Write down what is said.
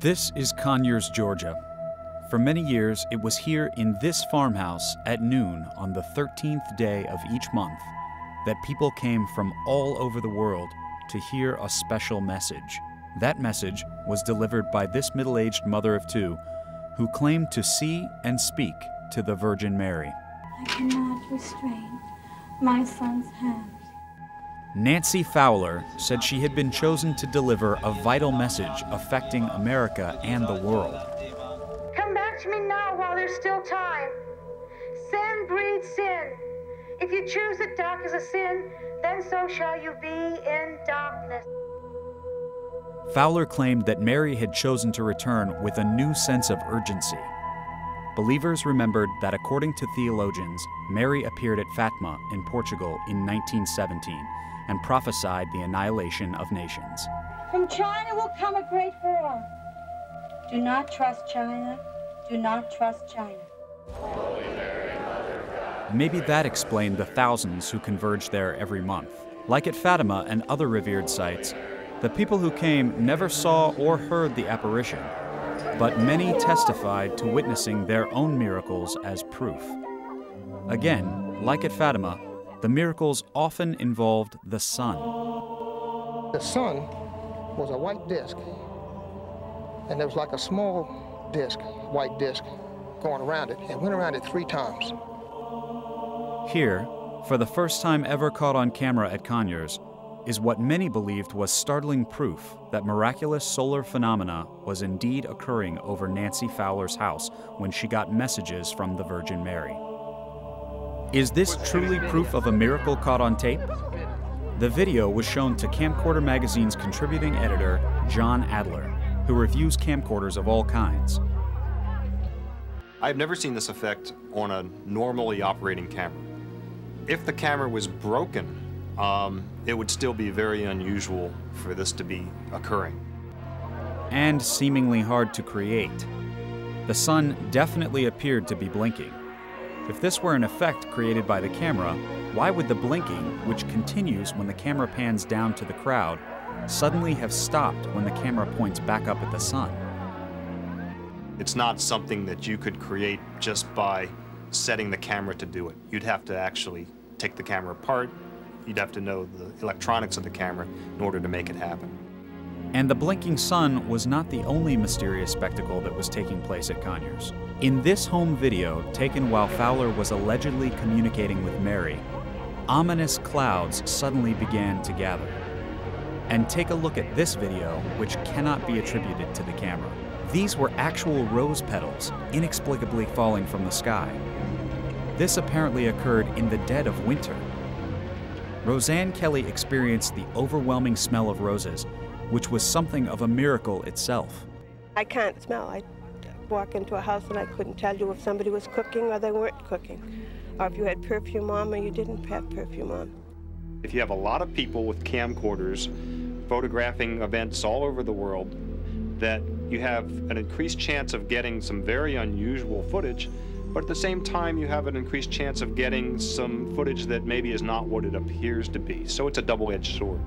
This is Conyers, Georgia. For many years, it was here in this farmhouse at noon on the 13th day of each month that people came from all over the world to hear a special message. That message was delivered by this middle aged mother of two who claimed to see and speak to the Virgin Mary. I cannot restrain my son's hands. Nancy Fowler said she had been chosen to deliver a vital message affecting America and the world. Come back to me now while there's still time. Sin breeds sin. If you choose the dark as a sin, then so shall you be in darkness. Fowler claimed that Mary had chosen to return with a new sense of urgency. Believers remembered that according to theologians, Mary appeared at Fatima in Portugal in 1917 and prophesied the annihilation of nations. From China will come a great war. Do not trust China. Do not trust China. Maybe that explained the thousands who converged there every month. Like at Fatima and other revered sites, the people who came never saw or heard the apparition, but many testified to witnessing their own miracles as proof. Again, like at Fatima, the miracles often involved the sun. The sun was a white disk, and there was like a small disk, white disk, going around it, and went around it three times. Here, for the first time ever caught on camera at Conyers, is what many believed was startling proof that miraculous solar phenomena was indeed occurring over Nancy Fowler's house when she got messages from the Virgin Mary. Is this truly proof of a miracle caught on tape? The video was shown to Camcorder Magazine's contributing editor, John Adler, who reviews camcorders of all kinds. I've never seen this effect on a normally operating camera. If the camera was broken, um, it would still be very unusual for this to be occurring. And seemingly hard to create. The sun definitely appeared to be blinking. If this were an effect created by the camera, why would the blinking, which continues when the camera pans down to the crowd, suddenly have stopped when the camera points back up at the sun? It's not something that you could create just by setting the camera to do it. You'd have to actually take the camera apart, you'd have to know the electronics of the camera in order to make it happen. And the blinking sun was not the only mysterious spectacle that was taking place at Conyers. In this home video, taken while Fowler was allegedly communicating with Mary, ominous clouds suddenly began to gather. And take a look at this video, which cannot be attributed to the camera. These were actual rose petals, inexplicably falling from the sky. This apparently occurred in the dead of winter. Roseanne Kelly experienced the overwhelming smell of roses which was something of a miracle itself. I can't smell. I walk into a house and I couldn't tell you if somebody was cooking or they weren't cooking, or if you had perfume on or you didn't have perfume on. If you have a lot of people with camcorders photographing events all over the world, that you have an increased chance of getting some very unusual footage, but at the same time you have an increased chance of getting some footage that maybe is not what it appears to be. So it's a double-edged sword.